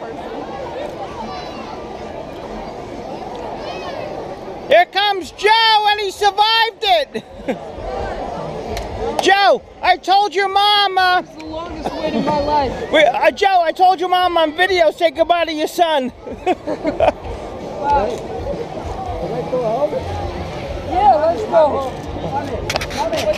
person. Here comes Joe, and he survived it. Joe, I told your mom. Uh, it's the longest wait in my life. uh, Joe, I told your mom on video. Say goodbye to your son. Wow. Yeah, let's go home.